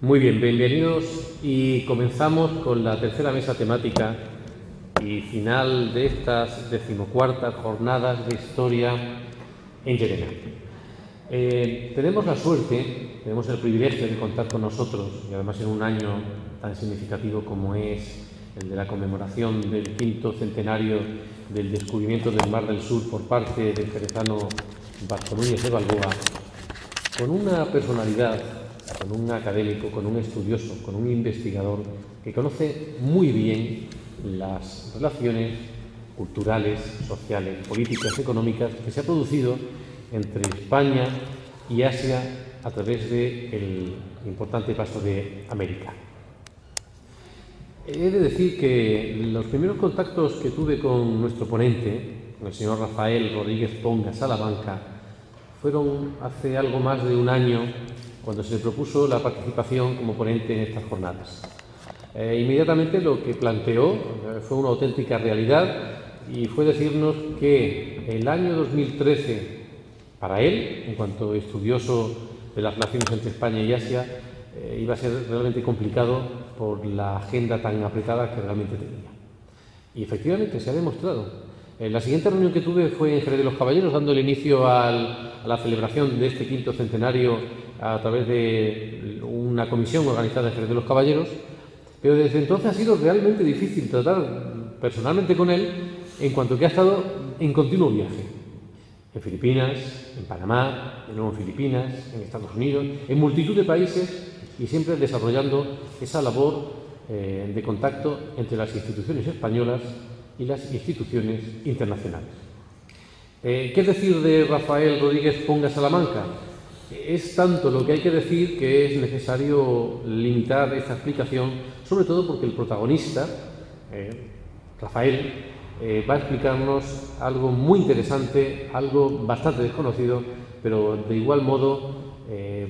Muy bien, bienvenidos y comenzamos con la tercera mesa temática y final de estas decimocuartas jornadas de historia en Llerena. Eh, tenemos la suerte, tenemos el privilegio de contar con nosotros, y además en un año tan significativo como es el de la conmemoración del quinto centenario del descubrimiento del Mar del Sur por parte del jerezano Núñez de Balboa, con una personalidad, con un académico, con un estudioso, con un investigador que conoce muy bien las relaciones culturales, sociales, políticas, económicas que se ha producido entre España y Asia a través del importante paso de América. He de decir que los primeros contactos que tuve con nuestro ponente, con el señor Rafael Rodríguez Ponga Salamanca, fueron hace algo más de un año cuando se le propuso la participación como ponente en estas jornadas. Eh, inmediatamente lo que planteó eh, fue una auténtica realidad y fue decirnos que el año 2013, para él, en cuanto estudioso de las relaciones entre España y Asia, eh, iba a ser realmente complicado por la agenda tan apretada que realmente tenía. Y efectivamente se ha demostrado. La siguiente reunión que tuve fue en Jerez de los Caballeros, dando el inicio a la celebración de este quinto centenario a través de una comisión organizada en Jerez de los Caballeros. Pero desde entonces ha sido realmente difícil tratar personalmente con él en cuanto que ha estado en continuo viaje. En Filipinas, en Panamá, de nuevo en Filipinas, en Estados Unidos, en multitud de países y siempre desarrollando esa labor eh, de contacto entre las instituciones españolas y las instituciones internacionales. Eh, ¿Qué decir de Rafael Rodríguez Ponga Salamanca? Es tanto lo que hay que decir que es necesario limitar esta explicación, sobre todo porque el protagonista, eh, Rafael, eh, va a explicarnos algo muy interesante, algo bastante desconocido, pero de igual modo eh,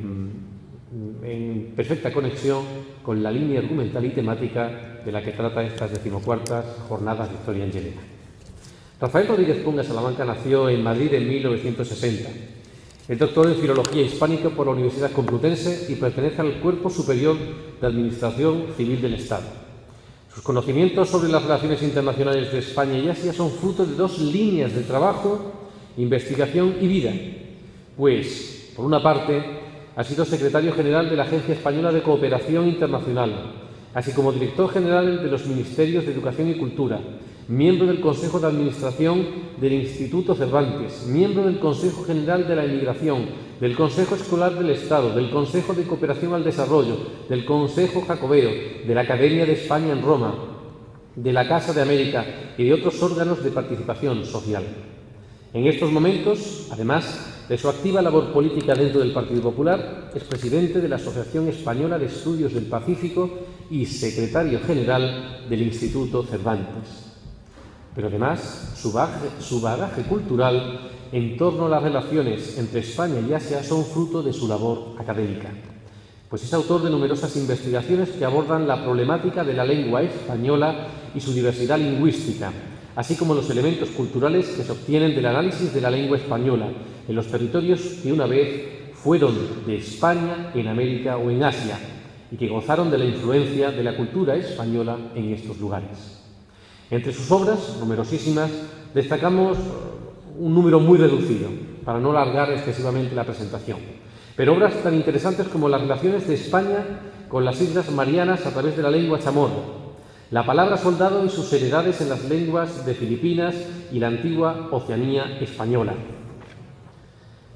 en perfecta conexión con la línea argumental y temática de la que trata estas decimocuartas jornadas de historia Geneva. Rafael Rodríguez Ponga Salamanca nació en Madrid en 1960. Es doctor en Filología Hispánica por la Universidad Complutense y pertenece al Cuerpo Superior de Administración Civil del Estado. Sus conocimientos sobre las relaciones internacionales de España y Asia son fruto de dos líneas de trabajo, investigación y vida. Pues, por una parte, ha sido secretario general de la Agencia Española de Cooperación Internacional, así como director general de los Ministerios de Educación y Cultura, miembro del Consejo de Administración del Instituto Cervantes, miembro del Consejo General de la Inmigración, del Consejo Escolar del Estado, del Consejo de Cooperación al Desarrollo, del Consejo Jacobeo, de la Academia de España en Roma, de la Casa de América y de otros órganos de participación social. En estos momentos, además de su activa labor política dentro del Partido Popular, es presidente de la Asociación Española de Estudios del Pacífico y secretario general del Instituto Cervantes. Pero además su bagaje, cultural en torno a las relaciones entre España y Asia son fruto de su labor académica, pues es autor de numerosas investigaciones que abordan la problemática de la lengua española y su diversidad lingüística, así como los elementos culturales que se obtienen del análisis de la lengua española en los territorios que una vez fueron de España en América o en Asia y que gozaron de la influencia de la cultura española en estos lugares. Entre sus obras, numerosísimas, destacamos un número muy reducido, para no alargar excesivamente la presentación. Pero obras tan interesantes como las relaciones de España con las Islas Marianas a través de la lengua chamorro, la palabra soldado y sus heredades en las lenguas de Filipinas y la antigua Oceanía española.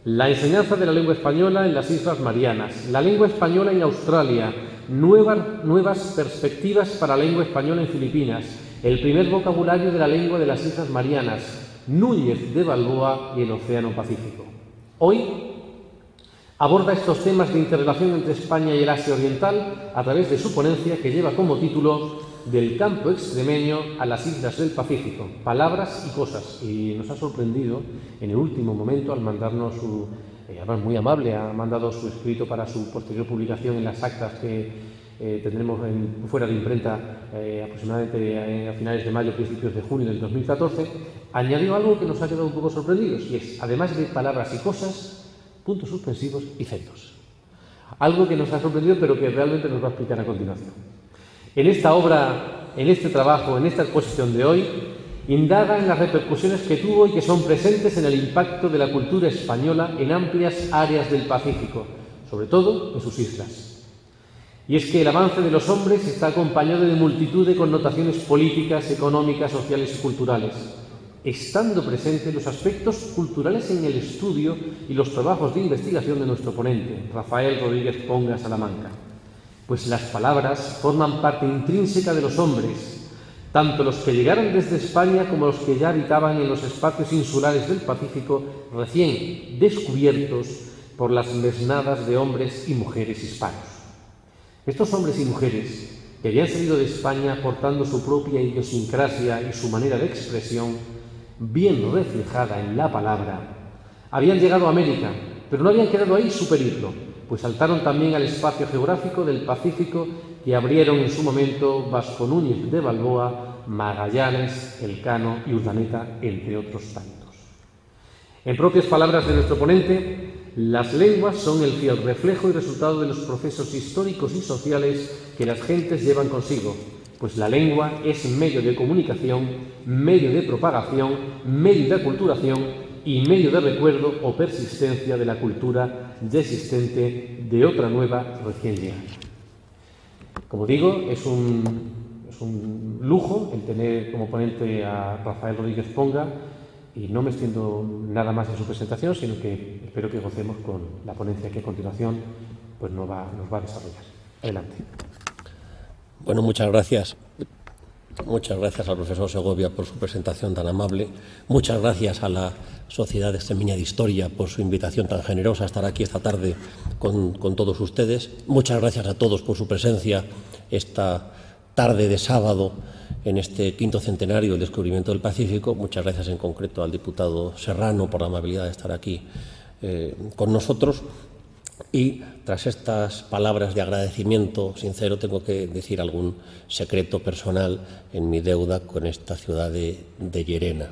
La enseñanza de la lengua española en las Islas Marianas, la lengua española en Australia, nuevas, perspectivas para la lengua española en Filipinas, el primer vocabulario de la lengua de las Islas Marianas, Núñez de Balboa y el Océano Pacífico. Hoy aborda estos temas de interrelación entre España y el Asia Oriental a través de su ponencia que lleva como título Del campo extremeño a las islas del Pacífico, palabras y cosas. Y nos ha sorprendido en el último momento al mandarnos su, eh, además muy amable, ha mandado su escrito para su posterior publicación en las actas que eh, tendremos fuera de imprenta eh, aproximadamente eh, a finales de mayo, principios de junio del 2014, añadió algo que nos ha quedado un poco sorprendidos, y es, además de palabras y cosas, puntos suspensivos y centros. Algo que nos ha sorprendido, pero que realmente nos va a explicar a continuación. En esta obra, en este trabajo, en esta exposición de hoy, indaga en las repercusiones que tuvo y que son presentes en el impacto de la cultura española en amplias áreas del Pacífico, sobre todo en sus islas. Y es que el avance de los hombres está acompañado de multitud de connotaciones políticas, económicas, sociales y culturales, estando presentes los aspectos culturales en el estudio y los trabajos de investigación de nuestro ponente, Rafael Rodríguez Ponga Salamanca. Pues las palabras forman parte intrínseca de los hombres, tanto los que llegaron desde España como los que ya habitaban en los espacios insulares del Pacífico recién descubiertos por las mesnadas de hombres y mujeres hispanos. Estos hombres y mujeres que habían salido de España portando su propia idiosincrasia y su manera de expresión, bien reflejada en la palabra, habían llegado a América, pero no habían quedado ahí superirlo, pues saltaron también al espacio geográfico del Pacífico que abrieron en su momento Vasco Núñez de Balboa, Magallanes, Elcano y Urdaneta, entre otros tantos. En propias palabras de nuestro ponente, las lenguas son el fiel reflejo y resultado de los procesos históricos y sociales que las gentes llevan consigo, pues la lengua es medio de comunicación, medio de propagación, medio de aculturación y medio de recuerdo o persistencia de la cultura ya existente de otra nueva recién llegada. Como digo, es un, es un lujo el tener como ponente a Rafael Rodríguez Ponga y no me extiendo nada más en su presentación, sino que espero que gocemos con la ponencia que a continuación pues nos va, nos va a desarrollar. Adelante. Bueno, muchas gracias. Muchas gracias al profesor Segovia por su presentación tan amable. Muchas gracias a la Sociedad Extremeña de Historia por su invitación tan generosa a estar aquí esta tarde con, todos ustedes. Muchas gracias a todos por su presencia esta tarde de sábado en este quinto centenario del descubrimiento del Pacífico. Muchas gracias en concreto al diputado Serrano por la amabilidad de estar aquí eh, con nosotros. Y tras estas palabras de agradecimiento sincero, tengo que decir algún secreto personal en mi deuda con esta ciudad de, de Llerena.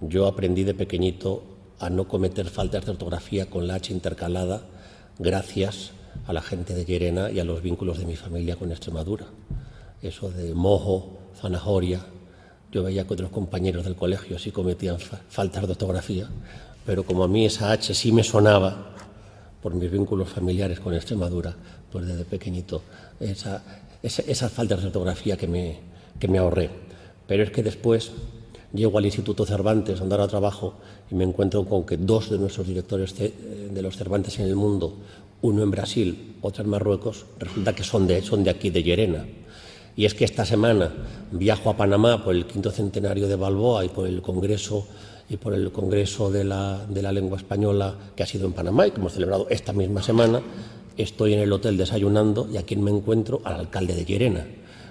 Yo aprendí de pequeñito a no cometer faltas de ortografía con la H intercalada gracias a la gente de Llerena y a los vínculos de mi familia con Extremadura. Eso de mojo, zanahoria. Yo veía que otros compañeros del colegio sí cometían faltas de ortografía, pero como a mí esa H sí me sonaba, por mis vínculos familiares con Extremadura, pues desde pequeñito, esa, esa, esas faltas de ortografía que me, que me ahorré. Pero es que después llego al Instituto Cervantes a andar a trabajo y me encuentro con que dos de nuestros directores de los Cervantes en el mundo, uno en Brasil, otro en Marruecos, resulta que son de, son de aquí, de Llerena. Y es que esta semana viajo a Panamá por el quinto centenario de Balboa y por el Congreso y por el Congreso de la, de la Lengua Española que ha sido en Panamá y que hemos celebrado esta misma semana, estoy en el hotel desayunando y a quien me encuentro al alcalde de Llerena.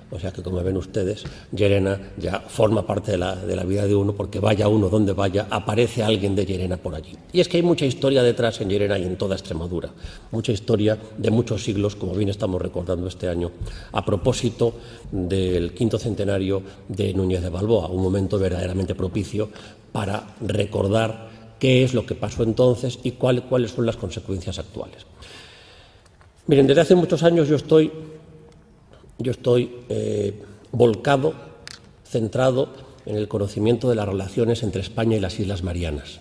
O sea que, como ven ustedes, Llerena ya forma parte de la, de la, vida de uno porque vaya uno donde vaya, aparece alguien de Llerena por allí. Y es que hay mucha historia detrás en Llerena y en toda Extremadura. Mucha historia de muchos siglos, como bien estamos recordando este año, a propósito del quinto centenario de Núñez de Balboa, un momento verdaderamente propicio para recordar qué es lo que pasó entonces y cuál, cuáles son las consecuencias actuales. Miren, desde hace muchos años yo estoy yo estoy eh, volcado, centrado en el conocimiento de las relaciones entre España y las Islas Marianas,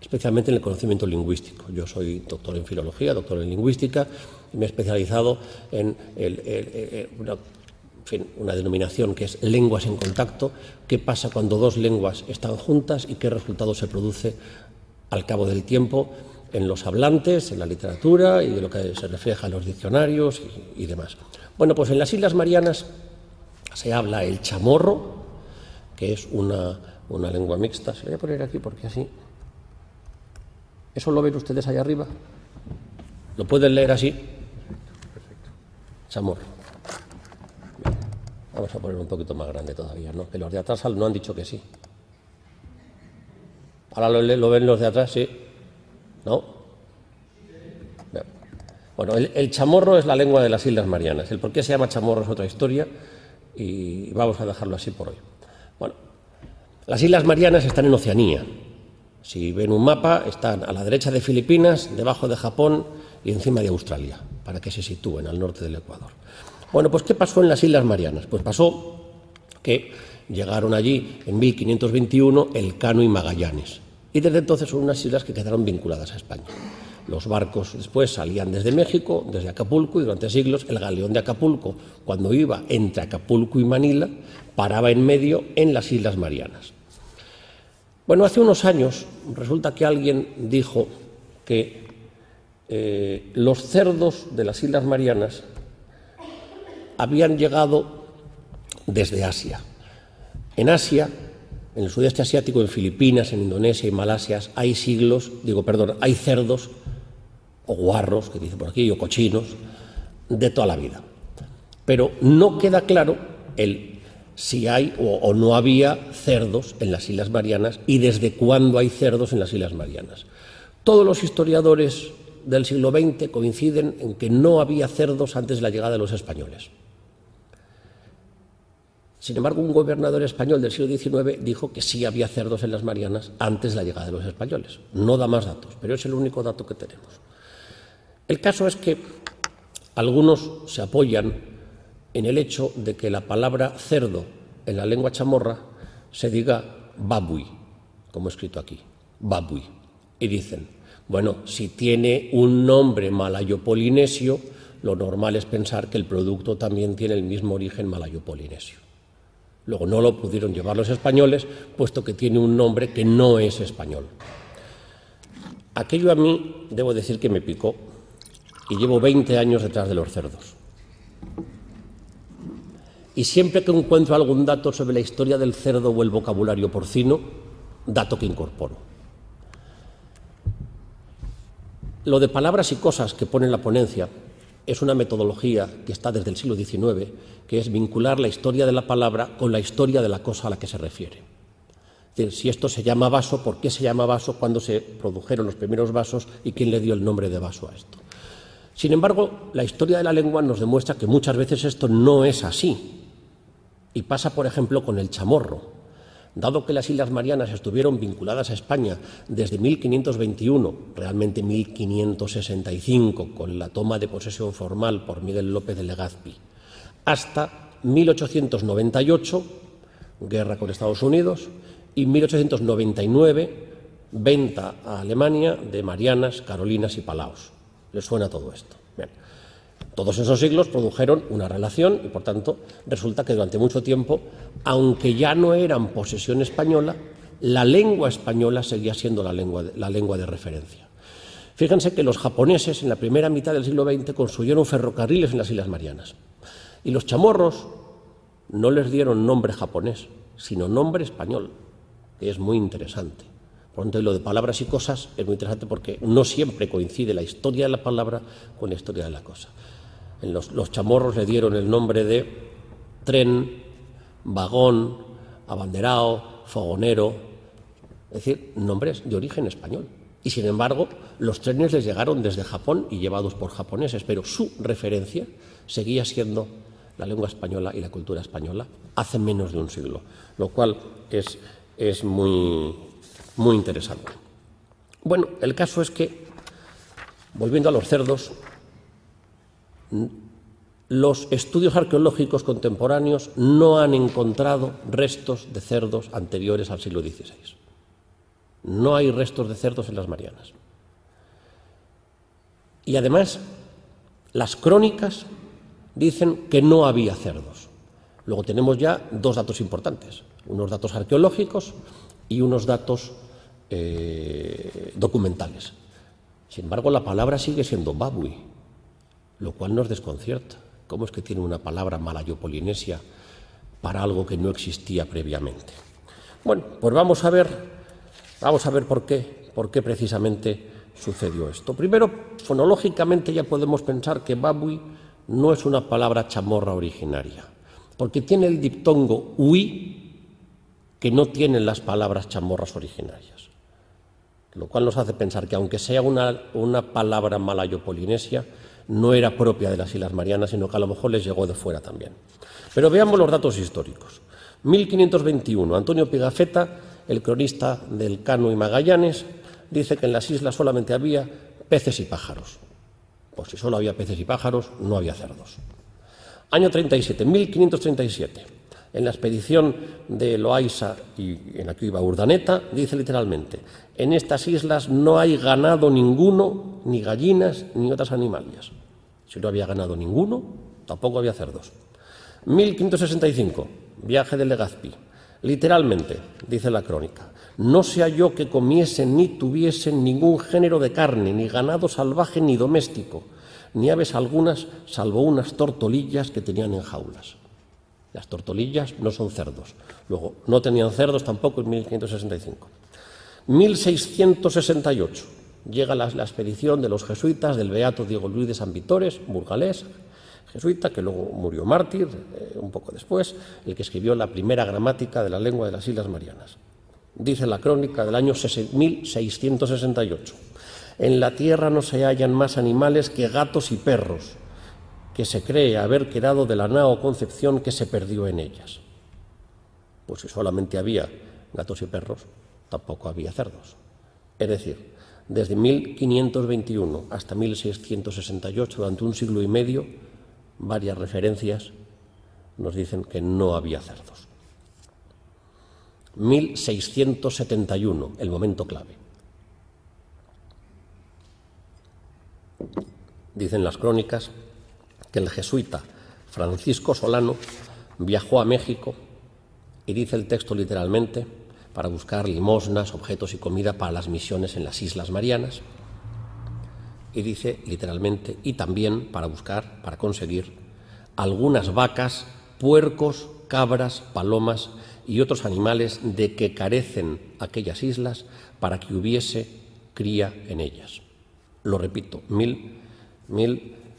especialmente en el conocimiento lingüístico. Yo soy doctor en filología, doctor en lingüística, y me he especializado en una, denominación que es lenguas en contacto, qué pasa cuando dos lenguas están juntas y qué resultado se produce al cabo del tiempo en los hablantes, en la literatura y de lo que se refleja en los diccionarios y demás. Bueno, pues en las Islas Marianas se habla el chamorro, que es una, una lengua mixta. Se lo voy a poner aquí porque así. ¿Eso lo ven ustedes ahí arriba? ¿Lo pueden leer así? Perfecto. Chamorro. Vamos a poner un poquito más grande todavía, ¿no? Que los de atrás no han dicho que sí. Ahora lo, lo ven los de atrás, sí. ¿No? Bueno, el, el, chamorro es la lengua de las Islas Marianas. El por qué se llama chamorro es otra historia y vamos a dejarlo así por hoy. Bueno, las Islas Marianas están en Oceanía. Si ven un mapa, están a la derecha de Filipinas, debajo de Japón y encima de Australia. para que se sitúen al norte del Ecuador. Bueno, pues ¿qué pasó en las Islas Marianas? Pues pasó que llegaron allí en 1521 el Cano y Magallanes. Y desde entonces son unas islas que quedaron vinculadas a España. Los barcos después salían desde México, desde Acapulco, y durante siglos el galeón de Acapulco, cuando iba entre Acapulco y Manila, paraba en medio en las Islas Marianas. Bueno, hace unos años resulta que alguien dijo que eh, los cerdos de las Islas Marianas habían llegado desde Asia. En Asia, en el sudeste asiático, en Filipinas, en Indonesia y Malasia, hay siglos, digo, perdón, hay cerdos o guarros, que dice por aquí, o cochinos, de toda la vida. Pero no queda claro el si hay o, no había cerdos en las Islas Marianas y desde cuándo hay cerdos en las Islas Marianas. Todos los historiadores del siglo XX coinciden en que no había cerdos antes de la llegada de los españoles. Sin embargo, un gobernador español del siglo XIX dijo que sí había cerdos en las Marianas antes de la llegada de los españoles. No da más datos, pero es el único dato que tenemos. El caso es que algunos se apoyan en el hecho de que la palabra cerdo en la lengua chamorra se diga babui, como he escrito aquí, babui. Y dicen, bueno, si tiene un nombre malayo-polinesio, lo normal es pensar que el producto también tiene el mismo origen malayo-polinesio. Luego no lo pudieron llevar los españoles, puesto que tiene un nombre que no es español. Aquello a mí, debo decir que me picó, y llevo 20 años detrás de los cerdos. Y siempre que encuentro algún dato sobre la historia del cerdo o el vocabulario porcino, dato que incorporo. Lo de palabras y cosas que pone en la ponencia es una metodología que está desde el siglo XIX, que es vincular la historia de la palabra con la historia de la cosa a la que se refiere. Si esto se llama vaso, ¿por qué se llama vaso? ¿Cuándo se produjeron los primeros vasos y quién le dio el nombre de vaso a esto? Sin embargo, la historia de la lengua nos demuestra que muchas veces esto no es así. Y pasa, por ejemplo, con el chamorro. Dado que las Islas Marianas estuvieron vinculadas a España desde 1521, realmente 1565, con la toma de posesión formal por Miguel López de Legazpi, hasta 1898, guerra con Estados Unidos, y 1899, venta a Alemania de Marianas, Carolinas y Palaos. ¿Les suena todo esto? Bien. Todos esos siglos produjeron una relación y, por tanto, resulta que durante mucho tiempo, aunque ya no eran posesión española, la lengua española seguía siendo la lengua de, la lengua de referencia. Fíjense que los japoneses en la primera mitad del siglo XX construyeron ferrocarriles en las Islas Marianas. Y los chamorros no les dieron nombre japonés, sino nombre español, que es muy interesante. Por lo de palabras y cosas es muy interesante porque no siempre coincide la historia de la palabra con la historia de la cosa. En los, los chamorros le dieron el nombre de tren, vagón, abanderao, fogonero, es decir, nombres de origen español. Y sin embargo, los trenes les llegaron desde Japón y llevados por japoneses, pero su referencia seguía siendo la lengua española y la cultura española hace menos de un siglo, lo cual es, es muy, muy interesante. Bueno, el caso es que, volviendo a los cerdos, los estudios arqueológicos contemporáneos no han encontrado restos de cerdos anteriores al siglo XVI. No hay restos de cerdos en las Marianas. Y además, las crónicas dicen que no había cerdos. Luego tenemos ya dos datos importantes, unos datos arqueológicos y unos datos eh, documentales. Sin embargo, la palabra sigue siendo babui, lo cual nos desconcierta. ¿Cómo es que tiene una palabra malayo-polinesia para algo que no existía previamente? Bueno, pues vamos a ver, vamos a ver por qué, por qué precisamente sucedió esto. Primero, fonológicamente ya podemos pensar que babui no es una palabra chamorra originaria, porque tiene el diptongo ui que no tienen las palabras chamorras originarias, lo cual nos hace pensar que aunque sea una, una palabra malayo-polinesia, no era propia de las Islas Marianas, sino que a lo mejor les llegó de fuera también. Pero veamos los datos históricos. 1521, Antonio Pigafetta, el cronista del Cano y Magallanes, dice que en las islas solamente había peces y pájaros. Por si solo había peces y pájaros, no había cerdos. Año 37, 1537. En la expedición de Loaiza y en la que iba Urdaneta, dice literalmente, en estas islas no hay ganado ninguno, ni gallinas, ni otras animalias. Si no había ganado ninguno, tampoco había cerdos. 1565, viaje de Legazpi. Literalmente, dice la crónica, no se halló que comiesen ni tuviesen ningún género de carne, ni ganado salvaje ni doméstico, ni aves algunas, salvo unas tortolillas que tenían en jaulas. Las tortolillas no son cerdos. Luego, no tenían cerdos tampoco en 1565. 1668 llega la, expedición de los jesuitas del beato Diego Luis de San Vitores, burgalés, jesuita, que luego murió mártir eh, un poco después, el que escribió la primera gramática de la lengua de las Islas Marianas. Dice la crónica del año 1668. En la tierra no se hallan más animales que gatos y perros, que se cree haber quedado de la nao concepción que se perdió en ellas. Pues si solamente había gatos y perros, tampoco había cerdos. Es decir, desde 1521 hasta 1668, durante un siglo y medio, varias referencias nos dicen que no había cerdos. 1671, el momento clave. Dicen las crónicas que el jesuita Francisco Solano viajó a México y dice el texto literalmente para buscar limosnas, objetos y comida para las misiones en las Islas Marianas y dice literalmente, y también para buscar, para conseguir, algunas vacas, puercos, cabras, palomas y otros animales de que carecen aquellas islas para que hubiese cría en ellas. Lo repito, mil,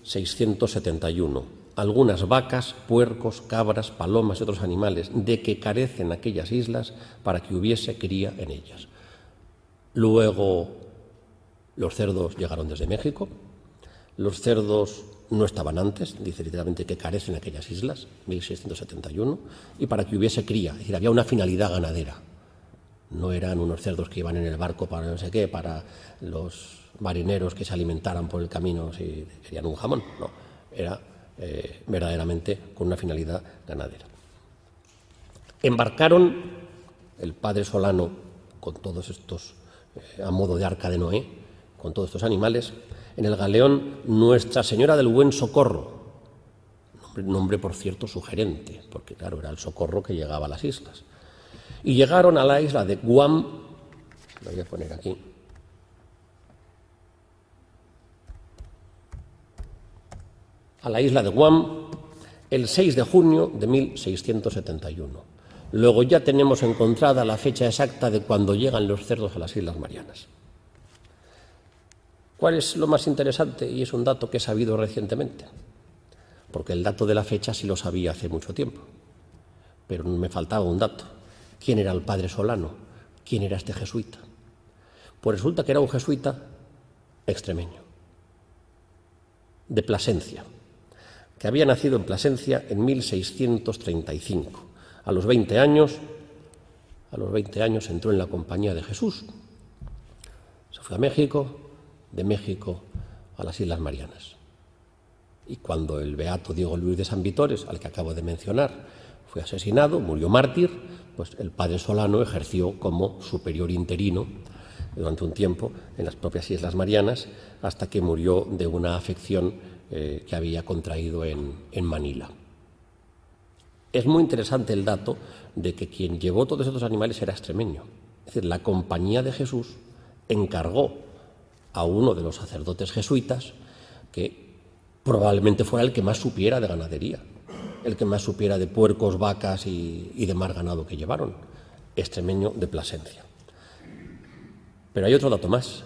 1671. Algunas vacas, puercos, cabras, palomas y otros animales de que carecen aquellas islas para que hubiese cría en ellas. Luego los cerdos llegaron desde México. Los cerdos no estaban antes, dice literalmente que carecen aquellas islas, 1671, y para que hubiese cría, es decir, había una finalidad ganadera. No eran unos cerdos que iban en el barco para no sé qué, para los marineros que se alimentaran por el camino si querían un jamón, no, era eh, verdaderamente con una finalidad ganadera. Embarcaron el padre Solano con todos estos eh, a modo de arca de Noé, con todos estos animales, en el galeón Nuestra Señora del Buen Socorro, nombre, por cierto sugerente, porque claro, era el socorro que llegaba a las islas. Y llegaron a la isla de Guam, lo voy a poner aquí, a la isla de Guam el 6 de junio de 1671. Luego ya tenemos encontrada la fecha exacta de cuando llegan los cerdos a las Islas Marianas. ¿Cuál es lo más interesante? Y es un dato que he sabido recientemente, porque el dato de la fecha sí lo sabía hace mucho tiempo, pero me faltaba un dato. ¿Quién era el padre Solano? ¿Quién era este jesuita? Pues resulta que era un jesuita extremeño, de Plasencia, que había nacido en Plasencia en 1635. A los 20 años, a los 20 años entró en la compañía de Jesús. Se fue a México, de México a las Islas Marianas. Y cuando el beato Diego Luis de San Vitores, al que acabo de mencionar, fue asesinado, murió mártir, pues el padre Solano ejerció como superior interino durante un tiempo en las propias Islas Marianas, hasta que murió de una afección eh, que había contraído en, en Manila. Es muy interesante el dato de que quien llevó todos estos animales era extremeño. Es decir, la compañía de Jesús encargó a uno de los sacerdotes jesuitas que probablemente fuera el que más supiera de ganadería, el que más supiera de puercos, vacas y, y demás ganado que llevaron, extremeño de Plasencia. Pero hay otro dato más,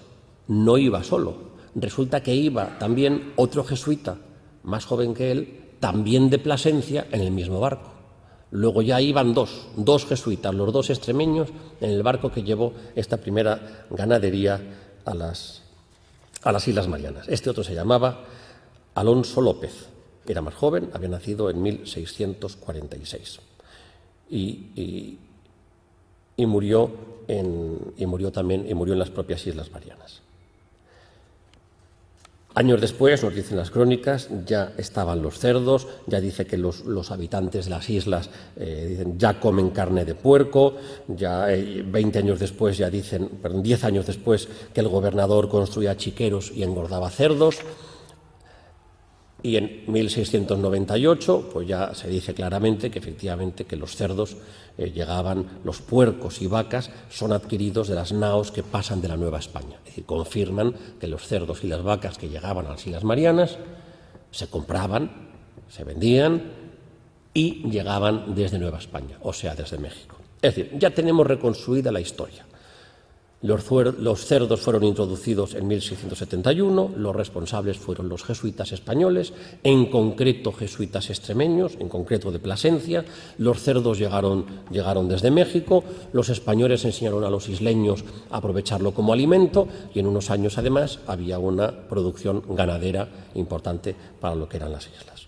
no iba solo, resulta que iba también otro jesuita, más joven que él, también de Plasencia, en el mismo barco. Luego ya iban dos, dos jesuitas, los dos extremeños, en el barco que llevó esta primera ganadería a las, a las Islas Marianas. Este otro se llamaba Alonso López, era más joven, había nacido en 1646 y, y, y, murió en, y murió también y murió en las propias Islas Marianas. Años después, nos dicen las crónicas, ya estaban los cerdos, ya dice que los, habitantes de las islas eh, ya comen carne de puerco, ya 20 eh, años después, ya dicen, perdón, 10 años después, que el gobernador construía chiqueros y engordaba cerdos. Y en 1698, pues ya se dice claramente que efectivamente que los cerdos eh, llegaban, los puercos y vacas son adquiridos de las naos que pasan de la Nueva España. Es decir, confirman que los cerdos y las vacas que llegaban a las Islas Marianas se compraban, se vendían y llegaban desde Nueva España, o sea, desde México. Es decir, ya tenemos reconstruida la historia. Los, cerdos fueron introducidos en 1671, los responsables fueron los jesuitas españoles, en concreto jesuitas extremeños, en concreto de Plasencia. Los cerdos llegaron, llegaron desde México, los españoles enseñaron a los isleños a aprovecharlo como alimento y en unos años además había una producción ganadera importante para lo que eran las islas.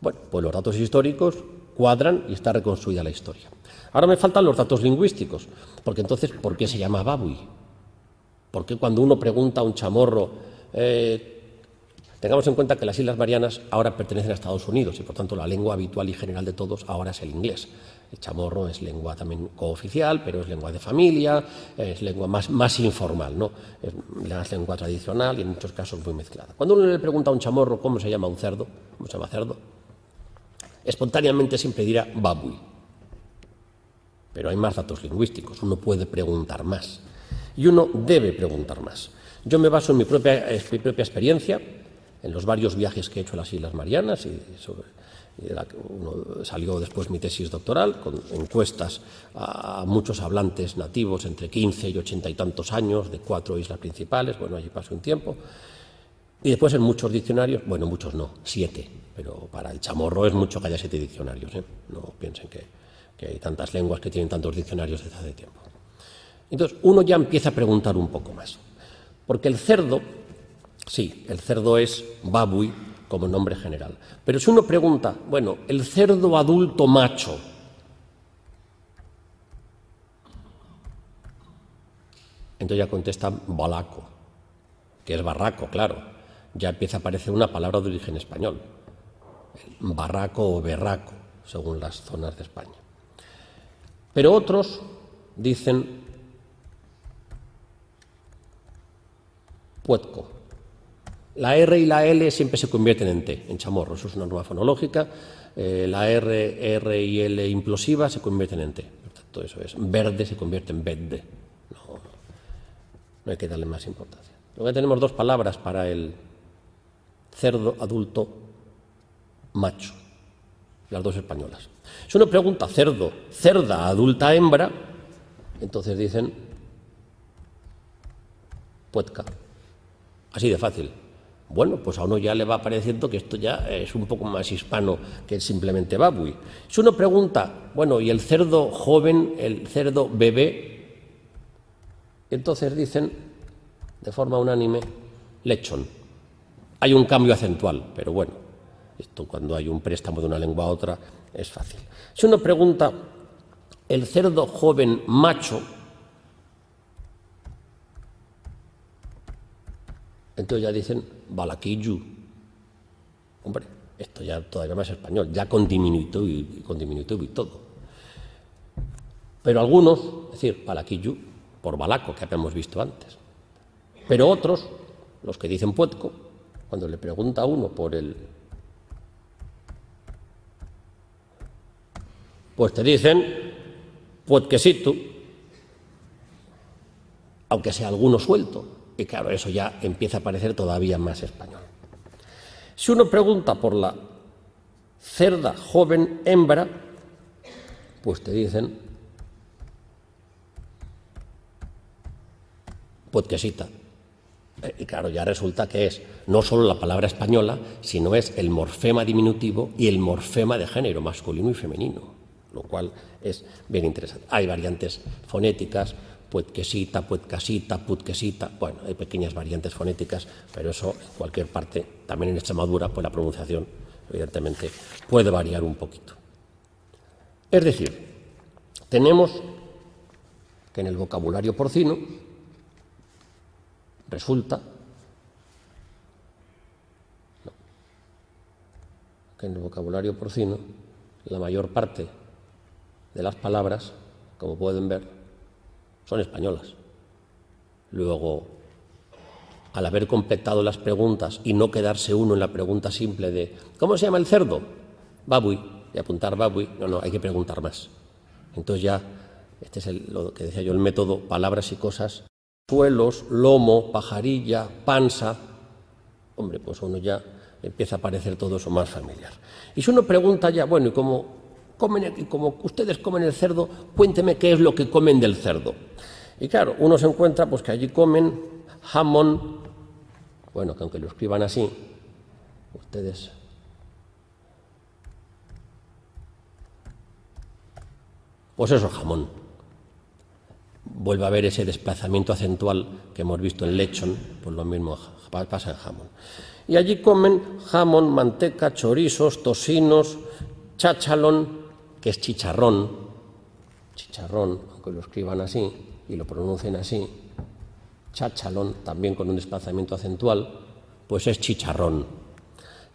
Bueno, pues los datos históricos cuadran y está reconstruida la historia. Ahora me faltan los datos lingüísticos, porque entonces, ¿por qué se llama babui? ¿Por qué cuando uno pregunta a un chamorro, eh, tengamos en cuenta que las Islas Marianas ahora pertenecen a Estados Unidos y por tanto la lengua habitual y general de todos ahora es el inglés. El chamorro es lengua también cooficial, pero es lengua de familia, es lengua más, informal, ¿no? Es la lengua tradicional y en muchos casos muy mezclada. Cuando uno le pregunta a un chamorro cómo se llama un cerdo, cómo se llama cerdo, espontáneamente siempre dirá babui. Pero hay más datos lingüísticos, uno puede preguntar más. Y uno debe preguntar más. Yo me baso en mi propia, propia experiencia, en los varios viajes que he hecho a las Islas Marianas, y, salió después mi tesis doctoral, con encuestas a, muchos hablantes nativos entre 15 y 80 y tantos años, de cuatro islas principales, bueno, allí pasó un tiempo. Y después en muchos diccionarios, bueno, muchos no, siete, pero para el chamorro es mucho que haya siete diccionarios, ¿eh? no piensen que, que hay tantas lenguas que tienen tantos diccionarios desde hace tiempo. Entonces, uno ya empieza a preguntar un poco más. Porque el cerdo, sí, el cerdo es babui como nombre general. Pero si uno pregunta, bueno, el cerdo adulto macho, entonces ya contesta balaco, que es barraco, claro. Ya empieza a aparecer una palabra de origen español. Barraco o berraco, según las zonas de España. Pero otros dicen puetco. La R y la L siempre se convierten en T, en chamorro, eso es una norma fonológica. Eh, la R, R y L implosiva se convierten en T. Todo eso es. Verde se convierte en verde. No, no hay que darle más importancia. Luego tenemos dos palabras para el cerdo adulto macho, las dos españolas. Si uno pregunta cerdo, cerda, adulta, hembra, entonces dicen puetca. Así de fácil. Bueno, pues a uno ya le va pareciendo que esto ya es un poco más hispano que simplemente babui. Si uno pregunta, bueno, ¿y el cerdo joven, el cerdo bebé? Entonces dicen, de forma unánime, lechón. Hay un cambio acentual, pero bueno, esto cuando hay un préstamo de una lengua a otra es fácil. Si uno pregunta, el cerdo joven macho, entonces ya dicen balaquillu. Hombre, esto ya todavía más español, ya con diminutivo y, con diminutivo y todo. Pero algunos, es decir, balaquillu, por balaco, que habíamos visto antes. Pero otros, los que dicen puetco, cuando le pregunta a uno por el Pues te dicen, quesito, aunque sea alguno suelto. Y claro, eso ya empieza a parecer todavía más español. Si uno pregunta por la cerda joven hembra, pues te dicen, quesita. Y claro, ya resulta que es no solo la palabra española, sino es el morfema diminutivo y el morfema de género masculino y femenino lo cual es bien interesante. Hay variantes fonéticas, puetquesita, puetcasita, putquesita, bueno, hay pequeñas variantes fonéticas, pero eso en cualquier parte, también en Extremadura, pues la pronunciación evidentemente puede variar un poquito. Es decir, tenemos que en el vocabulario porcino resulta que en el vocabulario porcino la mayor parte de las palabras, como pueden ver, son españolas. Luego, al haber completado las preguntas y no quedarse uno en la pregunta simple de ¿cómo se llama el cerdo? Babui, y apuntar babui, no, no, hay que preguntar más. Entonces ya, este es lo que decía yo, el método palabras y cosas, suelos, lomo, pajarilla, panza, hombre, pues uno ya empieza a parecer todo eso más familiar. Y si uno pregunta ya, bueno, y como, comen, y como ustedes comen el cerdo, cuénteme qué es lo que comen del cerdo. Y claro, uno se encuentra pues que allí comen jamón, bueno, que aunque lo escriban así, ustedes Pues eso, jamón. Vuelve a haber ese desplazamiento acentual que hemos visto en lechon, pues lo mismo pasa en jamón. Y allí comen jamón, manteca, chorizos, tocinos, chachalón, que es chicharrón, chicharrón, aunque lo escriban así y lo pronuncien así, chachalón, también con un desplazamiento acentual, pues es chicharrón.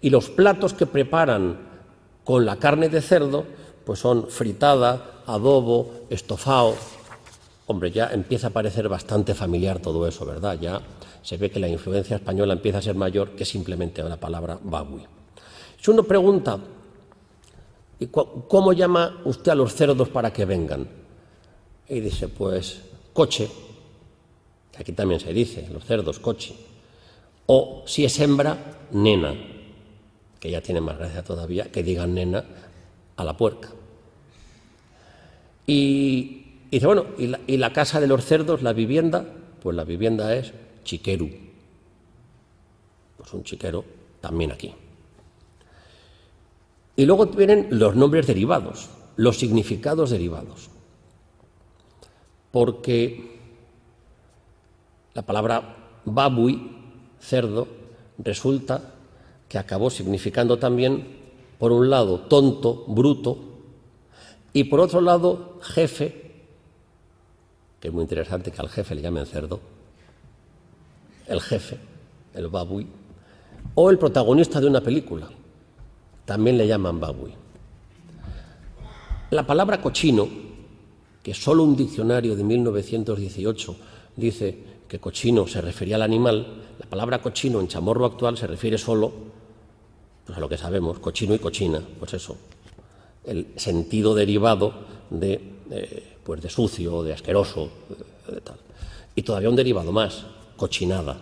Y los platos que preparan con la carne de cerdo, pues son fritada, adobo, estofado. Hombre, ya empieza a parecer bastante familiar todo eso, ¿verdad? Ya se ve que la influencia española empieza a ser mayor que simplemente la palabra babui. Si uno pregunta, ¿cómo llama usted a los cerdos para que vengan? Y dice, pues coche, aquí también se dice, los cerdos, coche. O si es hembra, nena, que ya tiene más gracia todavía que digan nena a la puerca. Y, dice, bueno, ¿y la, casa de los cerdos, la vivienda? Pues la vivienda es chiqueru. Pues un chiquero también aquí. Y luego vienen los nombres derivados, los significados derivados. Porque la palabra babui, cerdo, resulta que acabó significando también, por un lado, tonto, bruto, y por otro lado, jefe, que es muy interesante que al jefe le llamen cerdo, el jefe, el babui, o el protagonista de una película, también le llaman babui. La palabra cochino, que solo un diccionario de 1918 dice que cochino se refería al animal, la palabra cochino en chamorro actual se refiere solo pues a lo que sabemos, cochino y cochina, pues eso, el sentido derivado de, eh, pues de sucio, de asqueroso, de, tal. Y todavía un derivado más, cochinada,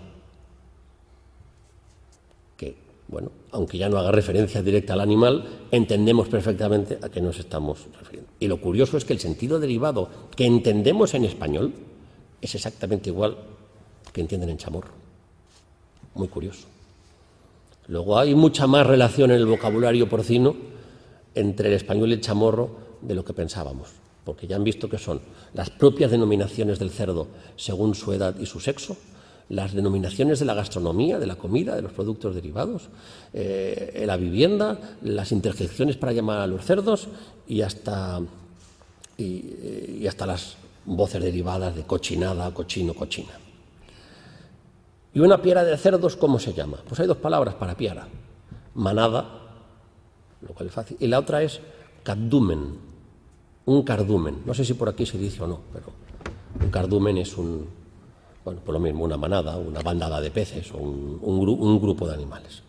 que, bueno, aunque ya no haga referencia directa al animal, entendemos perfectamente a qué nos estamos refiriendo. Y lo curioso es que el sentido derivado que entendemos en español es exactamente igual que entienden en chamorro. Muy curioso. Luego hay mucha más relación en el vocabulario porcino entre el español y el chamorro de lo que pensábamos, porque ya han visto que son las propias denominaciones del cerdo según su edad y su sexo, las denominaciones de la gastronomía, de la comida, de los productos derivados, eh, la vivienda, las interjecciones para llamar a los cerdos y hasta, y, y hasta las voces derivadas de cochinada, cochino, cochina. ¿Y una piara de cerdos cómo se llama? Pues hay dos palabras para piara. Manada lo cual es fácil. Y la otra es cardumen, un cardumen. No sé si por aquí se dice o no, pero un cardumen es un, bueno, por lo mismo, una manada, una bandada de peces o un, un grupo de animales.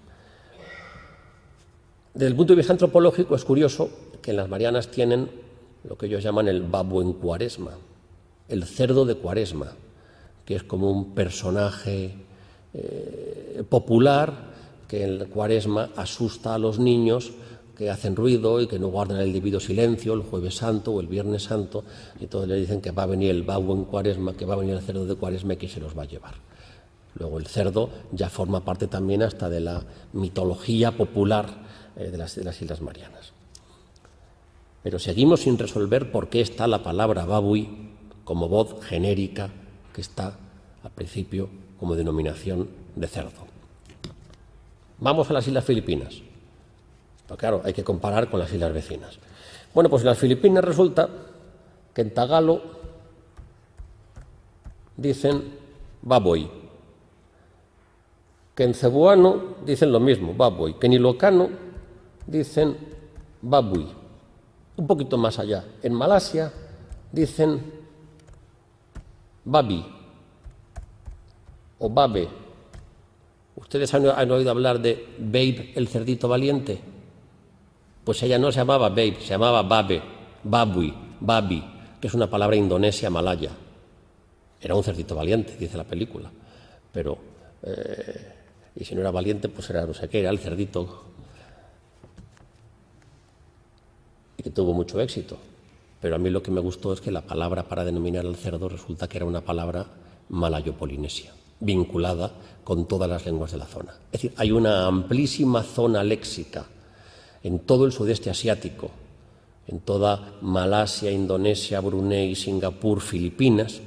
Desde el punto de vista antropológico es curioso que en las Marianas tienen lo que ellos llaman el babu en cuaresma, el cerdo de cuaresma, que es como un personaje eh, popular que en cuaresma asusta a los niños que hacen ruido y que no guardan el debido silencio el jueves santo o el viernes santo, y todos le dicen que va a venir el babu en cuaresma, que va a venir el cerdo de cuaresma y que se los va a llevar. Luego el cerdo ya forma parte también hasta de la mitología popular eh, de, las, de las Islas Marianas. Pero seguimos sin resolver por qué está la palabra babui como voz genérica que está al principio como denominación de cerdo. Vamos a las Islas Filipinas. Pero claro, hay que comparar con las islas vecinas. Bueno, pues en las Filipinas resulta que en tagalo dicen baboy, que en cebuano dicen lo mismo, baboy, que en ilocano dicen babui. Un poquito más allá, en Malasia dicen babi o babe. ¿Ustedes han oído hablar de Babe, el cerdito valiente? Pues ella no se llamaba Babe, se llamaba Babe, Babui, Babi, que es una palabra indonesia malaya. Era un cerdito valiente, dice la película, pero eh, y si no era valiente, pues era no sé qué, era el cerdito y que tuvo mucho éxito. Pero a mí lo que me gustó es que la palabra para denominar al cerdo resulta que era una palabra malayo-polinesia, vinculada con todas las lenguas de la zona. Es decir, hay una amplísima zona léxica en todo el sudeste asiático, en toda Malasia, Indonesia, Brunei, Singapur, Filipinas,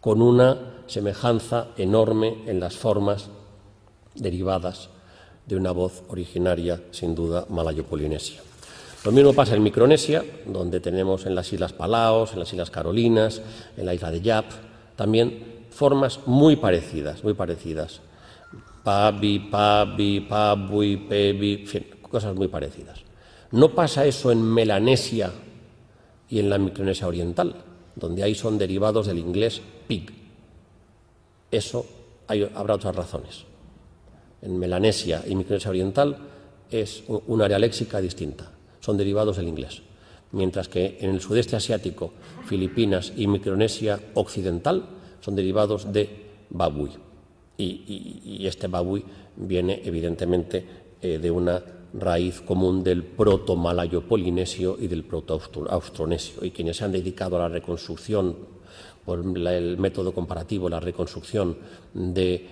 con una semejanza enorme en las formas derivadas de una voz originaria, sin duda, malayo-polinesia. Lo mismo pasa en Micronesia, donde tenemos en las Islas Palaos, en las Islas Carolinas, en la isla de Yap, también formas muy parecidas, muy parecidas. Pabi, pabi, pabui, pebi, en fin, cosas muy parecidas. No pasa eso en Melanesia y en la Micronesia Oriental, donde ahí son derivados del inglés pig. Eso habrá otras razones. En Melanesia y Micronesia Oriental es un área léxica distinta, son derivados del inglés. Mientras que en el sudeste asiático, Filipinas y Micronesia Occidental son derivados de babui. Y, este babui viene evidentemente eh, de una raíz común del proto-malayo polinesio y del proto-austronesio. Y quienes se han dedicado a la reconstrucción por el método comparativo, la reconstrucción de,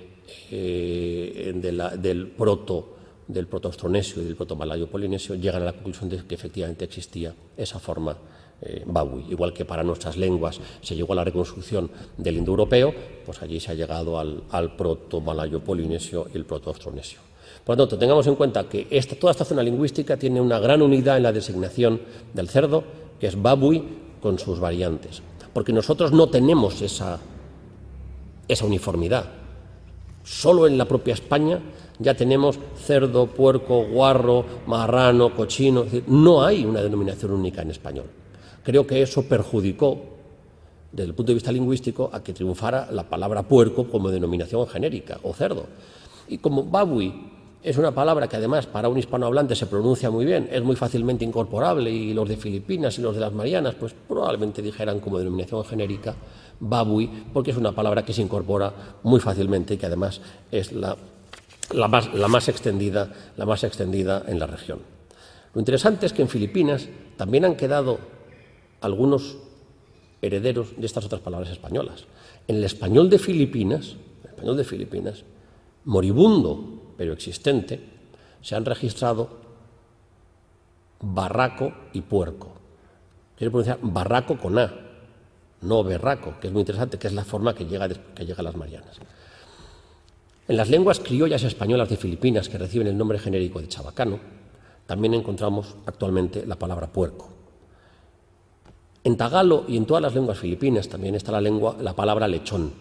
eh, del proto del proto-austronesio y del proto-malayo polinesio, llegan a la conclusión de que efectivamente existía esa forma eh, Igual que para nuestras lenguas se llegó a la reconstrucción del indoeuropeo, pues allí se ha llegado al, al proto-malayo polinesio y el proto-austronesio. Por lo tanto, tengamos en cuenta que esta, toda esta zona lingüística tiene una gran unidad en la designación del cerdo, que es babui con sus variantes, porque nosotros no tenemos esa, esa uniformidad. Solo en la propia España ya tenemos cerdo, puerco, guarro, marrano, cochino, no hay una denominación única en español. Creo que eso perjudicó, desde el punto de vista lingüístico, a que triunfara la palabra puerco como denominación genérica o cerdo. Y como babui es una palabra que además para un hispanohablante se pronuncia muy bien, es muy fácilmente incorporable y los de Filipinas y los de las Marianas pues probablemente dijeran como denominación genérica babui porque es una palabra que se incorpora muy fácilmente y que además es la, más, extendida, la más extendida en la región. Lo interesante es que en Filipinas también han quedado algunos herederos de estas otras palabras españolas. En el español de Filipinas, el español de Filipinas, moribundo pero existente, se han registrado barraco y puerco. Quiero pronunciar barraco con A, no berraco, que es muy interesante, que es la forma que llega, que llega a las Marianas. En las lenguas criollas españolas de Filipinas, que reciben el nombre genérico de chabacano, también encontramos actualmente la palabra puerco. En tagalo y en todas las lenguas filipinas también está la, lengua, la palabra lechón,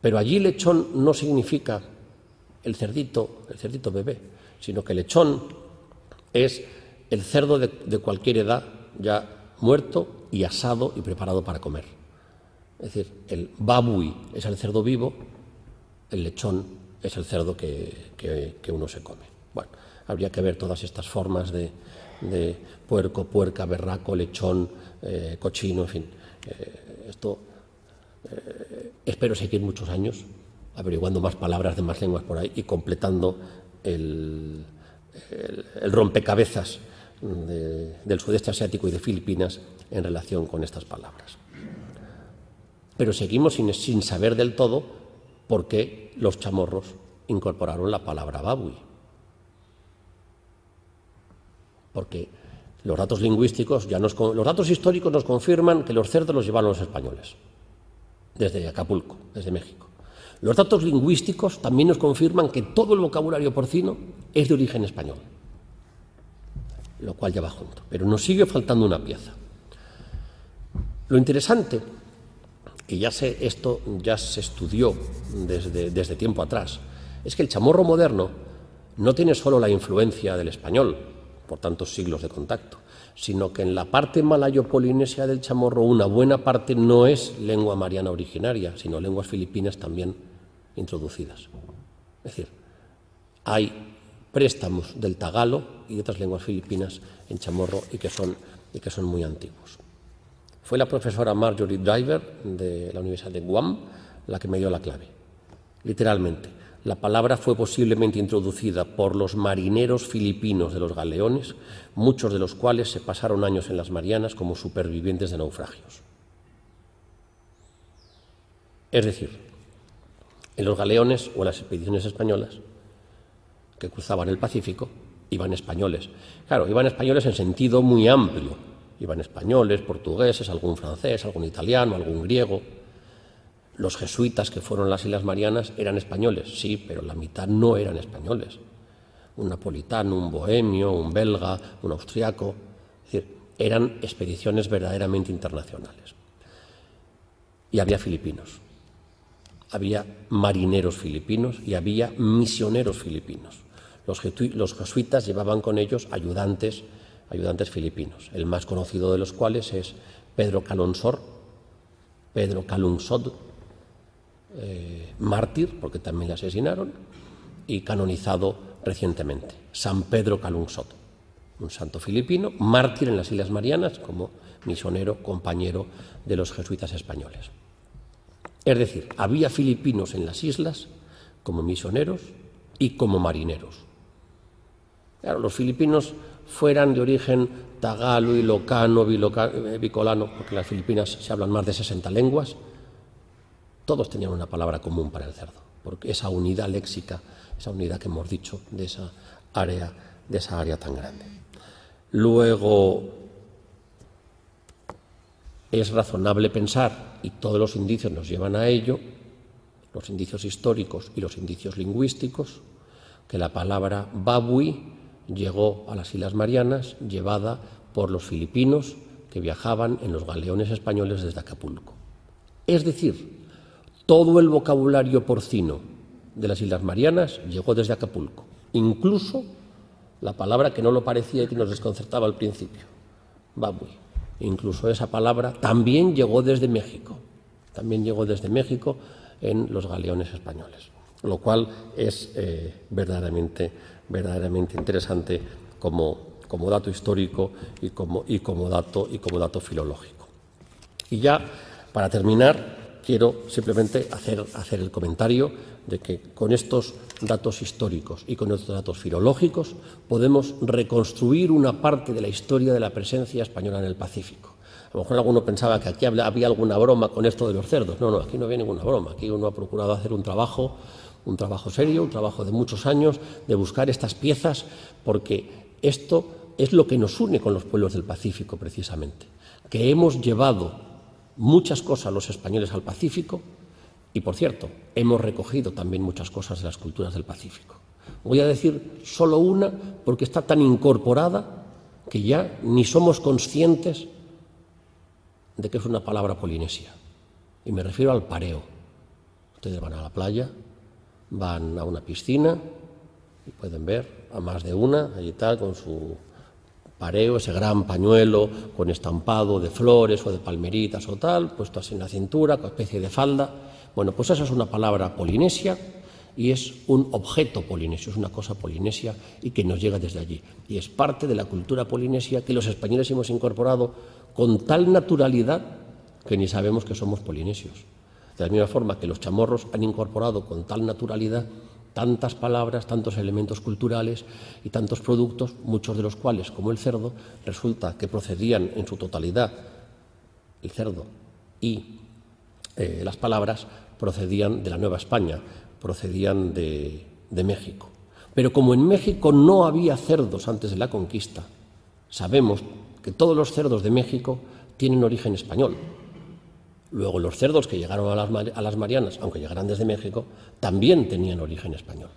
pero allí lechón no significa el cerdito, el cerdito bebé, sino que lechón es el cerdo de, cualquier edad ya muerto y asado y preparado para comer. Es decir, el babui es el cerdo vivo, el lechón es el cerdo que, uno se come. Bueno, habría que ver todas estas formas de, puerco, puerca, berraco, lechón, eh, cochino, en fin. Eh, esto eh, espero seguir muchos años averiguando más palabras de más lenguas por ahí y completando el, rompecabezas del sudeste asiático y de Filipinas en relación con estas palabras. Pero seguimos sin, sin saber del todo por qué los chamorros incorporaron la palabra babui. Porque los datos lingüísticos, ya nos, los datos históricos nos confirman que los cerdos los llevaron los españoles, desde Acapulco, desde México. Los datos lingüísticos también nos confirman que todo el vocabulario porcino es de origen español, lo cual ya va junto. Pero nos sigue faltando una pieza. Lo interesante, que ya sé, esto ya se estudió desde, desde tiempo atrás, es que el chamorro moderno no tiene solo la influencia del español, por tantos siglos de contacto, sino que en la parte malayo-polinesia del chamorro una buena parte no es lengua mariana originaria, sino lenguas filipinas también introducidas. Es decir, hay préstamos del tagalo y otras lenguas filipinas en chamorro y que son, y que son muy antiguos. Fue la profesora Marjorie Driver de la Universidad de Guam la que me dio la clave, literalmente. La palabra fue posiblemente introducida por los marineros filipinos de los galeones, muchos de los cuales se pasaron años en las Marianas como supervivientes de naufragios. Es decir, en los galeones o en las expediciones españolas que cruzaban el Pacífico, iban españoles. Claro, iban españoles en sentido muy amplio. Iban españoles, portugueses, algún francés, algún italiano, algún griego. Los jesuitas que fueron a las Islas Marianas eran españoles, sí, pero la mitad no eran españoles. Un napolitano, un bohemio, un belga, un austriaco. Es decir, eran expediciones verdaderamente internacionales. Y había filipinos. Había marineros filipinos y había misioneros filipinos. Los, jesuitas llevaban con ellos ayudantes, ayudantes filipinos, el más conocido de los cuales es Pedro Calonsor, Pedro Calungsod, eh, mártir, porque también le asesinaron, y canonizado recientemente, San Pedro Calungsod, un santo filipino, mártir en las Islas Marianas como misionero, compañero de los jesuitas españoles. Es decir, había filipinos en las islas como misioneros y como marineros. Claro, los filipinos fueran de origen tagalo, ilocano, bicolano, porque en las Filipinas se hablan más de 60 lenguas, todos tenían una palabra común para el cerdo, porque esa unidad léxica, esa unidad que hemos dicho de esa área, de esa área tan grande. Luego es razonable pensar, y todos los indicios nos llevan a ello, los indicios históricos y los indicios lingüísticos, que la palabra babui llegó a las Islas Marianas llevada por los filipinos que viajaban en los galeones españoles desde Acapulco. Es decir, todo el vocabulario porcino de las Islas Marianas llegó desde Acapulco, incluso la palabra que no lo parecía y que nos desconcertaba al principio, babui. Incluso esa palabra también llegó desde México, también llegó desde México en los galeones españoles, lo cual es eh, verdaderamente, verdaderamente interesante como, como dato histórico y como, y, como dato, y como dato filológico. Y ya, para terminar, quiero simplemente hacer, hacer el comentario de que con estos datos históricos y con estos datos filológicos podemos reconstruir una parte de la historia de la presencia española en el Pacífico. A lo mejor alguno pensaba que aquí había alguna broma con esto de los cerdos. No, no, aquí no había ninguna broma. Aquí uno ha procurado hacer un trabajo, un trabajo serio, un trabajo de muchos años, de buscar estas piezas, porque esto es lo que nos une con los pueblos del Pacífico, precisamente. Que hemos llevado muchas cosas los españoles al Pacífico y, por cierto, hemos recogido también muchas cosas de las culturas del Pacífico. Voy a decir solo una porque está tan incorporada que ya ni somos conscientes de que es una palabra polinesia. Y me refiero al pareo. Ustedes van a la playa, van a una piscina y pueden ver a más de una, allí tal, con su pareo, ese gran pañuelo con estampado de flores o de palmeritas o tal, puesto así en la cintura, con especie de falda. Bueno, pues esa es una palabra polinesia y es un objeto polinesio, es una cosa polinesia y que nos llega desde allí. Y es parte de la cultura polinesia que los españoles hemos incorporado con tal naturalidad que ni sabemos que somos polinesios. De la misma forma que los chamorros han incorporado con tal naturalidad tantas palabras, tantos elementos culturales y tantos productos, muchos de los cuales, como el cerdo, resulta que procedían en su totalidad, el cerdo y eh, las palabras procedían de la Nueva España, procedían de, de México. Pero como en México no había cerdos antes de la conquista, sabemos que todos los cerdos de México tienen origen español, Luego los cerdos que llegaron a las, Marianas, aunque llegaran desde México, también tenían origen español.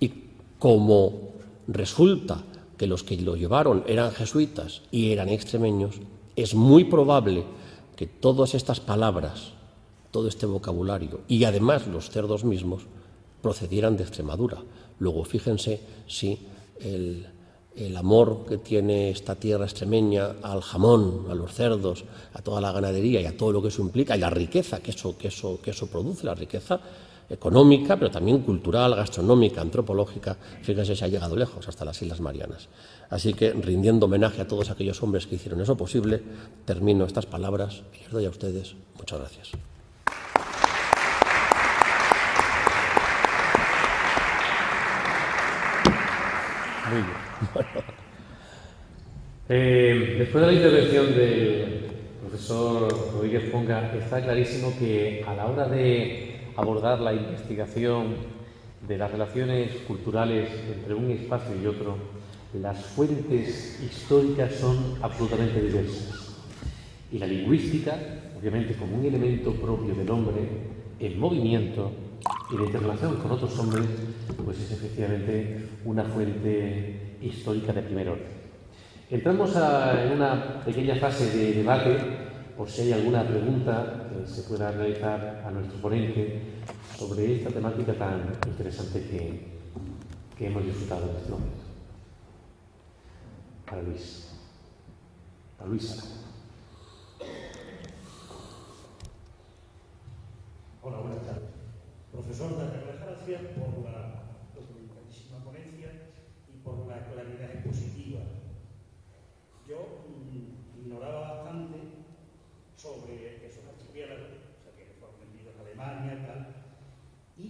Y como resulta que los que lo llevaron eran jesuitas y eran extremeños, es muy probable que todas estas palabras, todo este vocabulario y además los cerdos mismos procedieran de Extremadura, Luego, fíjense si el, amor que tiene esta tierra extremeña al jamón, a los cerdos, a toda la ganadería y a todo lo que eso implica, y la riqueza que eso, que produce, la riqueza económica, pero también cultural, gastronómica, antropológica, fíjense si ha llegado lejos, hasta las Islas Marianas. Así que, rindiendo homenaje a todos aquellos hombres que hicieron eso posible, termino estas palabras y les doy a ustedes muchas gracias. Muy bien. Eh, después de la intervención del profesor Rodríguez Ponga, está clarísimo que a la hora de abordar la investigación de las relaciones culturales entre un espacio y otro, las fuentes históricas son absolutamente diversas. Y la lingüística, obviamente como un elemento propio del hombre, el movimiento y la interrelación con otros hombres, pues es efectivamente una fuente histórica de primer orden. Entramos en una pequeña fase de debate, por si hay alguna pregunta que se pueda realizar a nuestro ponente sobre esta temática tan interesante que, que hemos disfrutado en este momento. Para Luis. Para Luisa. Hola, buenas tardes. Profesor, darle las gracias por la por la claridad expositiva. Yo ignoraba bastante sobre esos archipiélagos, o sea, que fueron vendidos a Alemania y tal, y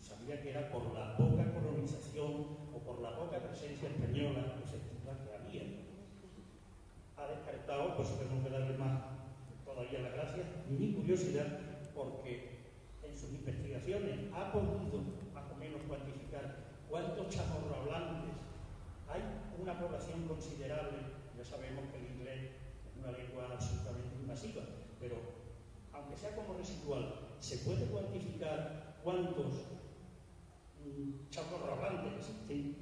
sabía que era por la poca colonización o por la poca presencia española efectiva que había. Ha despertado, pues tenemos que darle más todavía las gracias, mi curiosidad porque en sus investigaciones ha podido más o menos cuantificar cuántos chamorrohablantes hay una población considerable, ya sabemos que el inglés es una lengua absolutamente invasiva, pero aunque sea como residual, ¿se puede cuantificar cuántos mm, chamorrohablantes existen?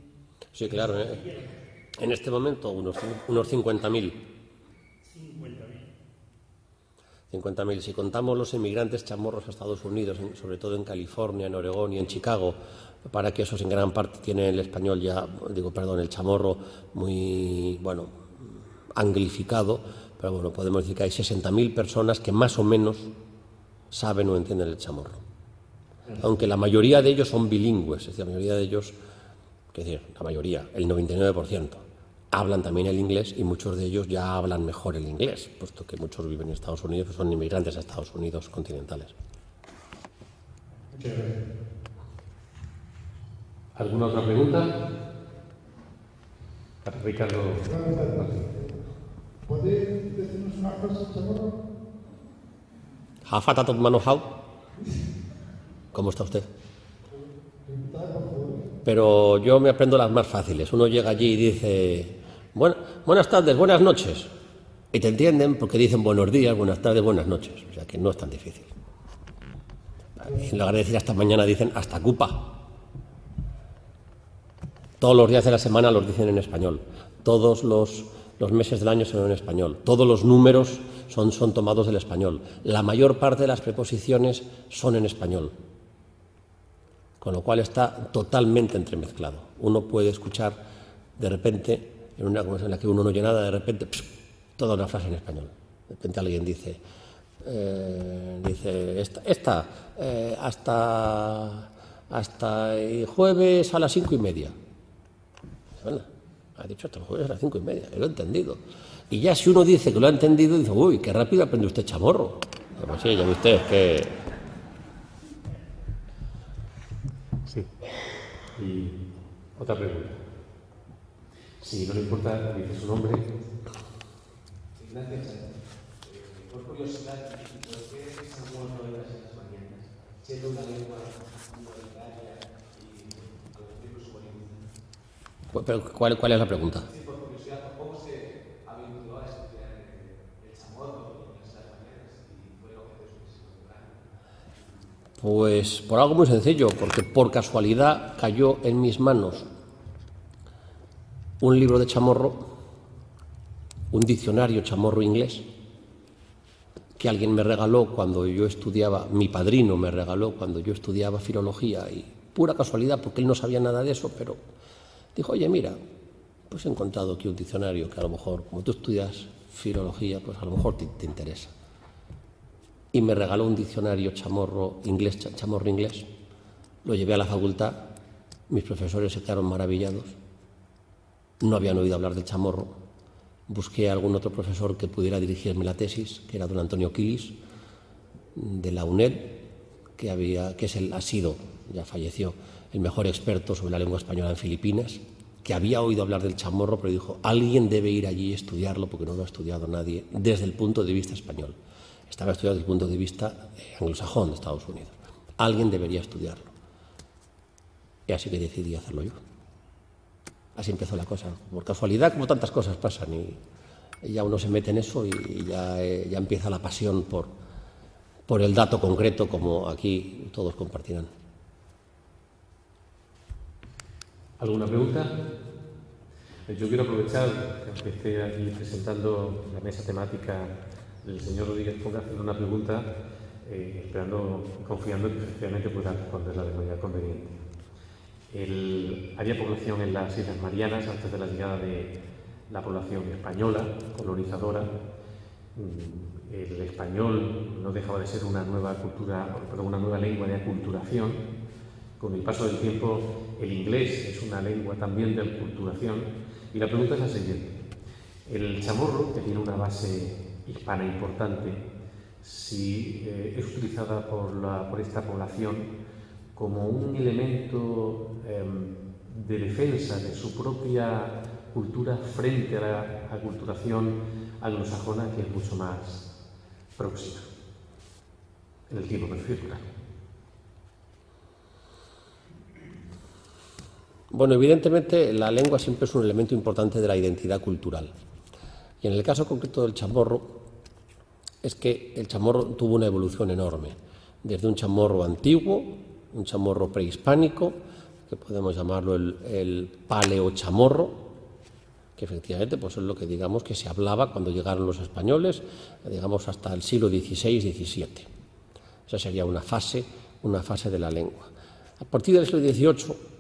Sí, claro. ¿eh? En este momento, unos, unos 50.000. 50.000. Si contamos los inmigrantes chamorros a Estados Unidos, sobre todo en California, en Oregón y en Chicago, para que esos en gran parte tienen el español ya, digo, perdón, el chamorro muy, bueno, anglificado, pero bueno, podemos decir que hay 60.000 personas que más o menos saben o entienden el chamorro. Aunque la mayoría de ellos son bilingües, es decir, la mayoría de ellos, es decir, la mayoría, el 99%, hablan también el inglés y muchos de ellos ya hablan mejor el inglés, puesto que muchos viven en Estados Unidos, pues son inmigrantes a Estados Unidos continentales. ¿Alguna otra pregunta? Ricardo. ¿Puede decirnos una cosa, ¿Cómo está usted? Pero yo me aprendo las más fáciles. Uno llega allí y dice, buenas tardes, buenas noches. Y te entienden porque dicen buenos días, buenas tardes, buenas noches. O sea que no es tan difícil. En lugar de decir hasta mañana dicen hasta cupa. Todos los días de la semana los dicen en español. Todos los, meses del año son en español. Todos los números son, tomados del español. La mayor parte de las preposiciones son en español. Con lo cual está totalmente entremezclado. Uno puede escuchar de repente en una conversación en la que uno no oye nada, de repente, toda una frase en español. De repente alguien dice, eh, dice, esta, eh, hasta, hasta el jueves a las cinco y media. Bueno, ha dicho hasta el jueves a las cinco y media, lo he entendido. Y ya si uno dice que lo ha entendido, dice, uy, qué rápido aprende usted chamorro. Pues sí, ya ve usted, que... Sí. Y otra pregunta. Si no le importa, dice su nombre. Gracias. Eh, por curiosidad, ¿por qué estamos novelas en las mañanas? Siendo una lengua minoritaria y los libros su Pero, ¿cuál, ¿Cuál es la pregunta? Sí, por curiosidad, ¿cómo se aventuró a estudiar el, el chamorro en esas mañanas y fue objeto de su Pues por algo muy sencillo, porque por casualidad cayó en mis manos un libro de chamorro, un diccionario chamorro inglés, que alguien me regaló cuando yo estudiaba, mi padrino me regaló cuando yo estudiaba filología y pura casualidad, porque él no sabía nada de eso, pero dijo, oye, mira, pues he encontrado aquí un diccionario que a lo mejor, como tú estudias filología, pues a lo mejor te, te interesa. Y me regaló un diccionario chamorro inglés, chamorro inglés. Lo llevé a la facultad, mis profesores se quedaron maravillados, no habían oído hablar del chamorro. Busqué a algún otro profesor que pudiera dirigirme la tesis, que era don Antonio Quilis, de la UNED, que, había, que es el, ha sido, ya falleció, el mejor experto sobre la lengua española en Filipinas, que había oído hablar del chamorro, pero dijo, alguien debe ir allí y estudiarlo porque no lo ha estudiado nadie desde el punto de vista español. Estaba estudiado desde el punto de vista eh, anglosajón de Estados Unidos. Alguien debería estudiarlo. Y así que decidí hacerlo yo. Así empezó la cosa. Por casualidad, como tantas cosas pasan, y, ya uno se mete en eso y, y ya, eh, ya empieza la pasión por, por el dato concreto, como aquí todos compartirán. ¿Alguna pregunta? Yo quiero aprovechar que esté aquí presentando la mesa temática del señor Rodríguez Ponga, hacer una pregunta, eh, esperando, confiando que efectivamente pueda responderla de manera conveniente. El, había población en las Islas Marianas antes de la llegada de la población española, colonizadora. Mm, el español no dejaba de ser una nueva cultura, perdón, una nueva lengua de aculturación. Con el paso del tiempo, el inglés es una lengua también de aculturación. Y la pregunta es la siguiente. El chamorro, que tiene una base hispana importante, si eh, es utilizada por, esta población como un elemento eh, de defensa de su propia cultura frente a la aculturación anglosajona que es mucho más próxima. En el tiempo perfecto, claro. Bueno, evidentemente la lengua siempre es un elemento importante de la identidad cultural. Y en el caso concreto del chamorro, es que el chamorro tuvo una evolución enorme, desde un chamorro antiguo, un chamorro prehispánico, que podemos llamarlo el, el paleochamorro, que efectivamente pues es lo que digamos que se hablaba cuando llegaron los españoles, digamos hasta el siglo XVI-XVII. Esa sería una fase, una fase de la lengua. A partir del siglo XVIII,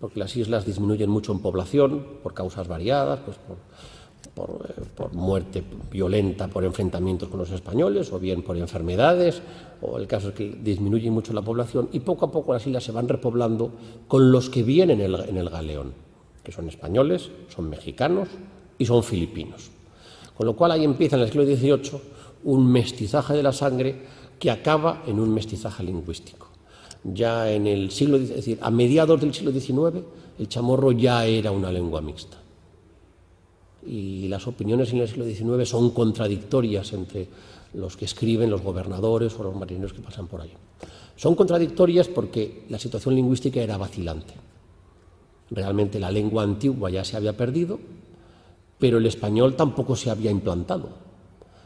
porque las islas disminuyen mucho en población por causas variadas, pues eh, por, muerte violenta, por enfrentamientos con los españoles, o bien por enfermedades, o el caso es que disminuye mucho la población, y poco a poco las islas se van repoblando con los que vienen en el, en el galeón, que son españoles, son mexicanos y son filipinos. Con lo cual ahí empieza en el siglo XVIII un mestizaje de la sangre que acaba en un mestizaje lingüístico. Ya en el siglo, es decir, a mediados del siglo XIX, el chamorro ya era una lengua mixta y las opiniones en el siglo XIX son contradictorias entre los que escriben, los gobernadores o los marineros que pasan por ahí. Son contradictorias porque la situación lingüística era vacilante. Realmente la lengua antigua ya se había perdido, pero el español tampoco se había implantado.